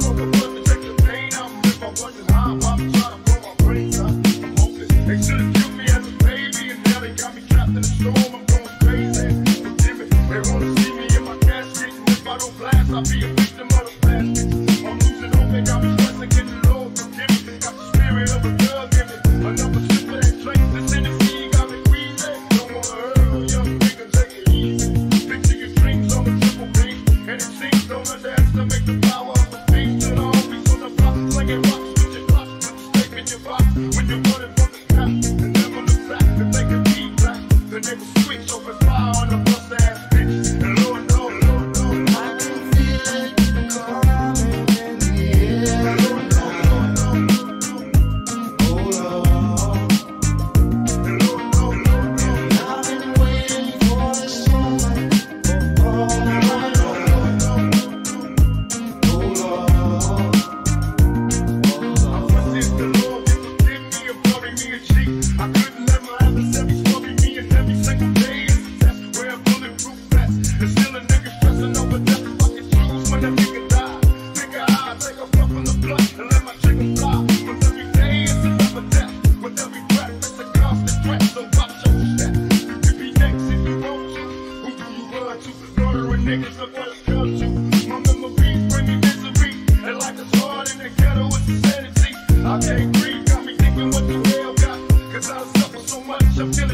Thank you. When you got to. Murdering niggas the best cut to. My memories bring me misery. And life is hard in the ghetto, it's insanity. I can't breathe, got me thinking what the hell got. Cause I suffer so much, I feel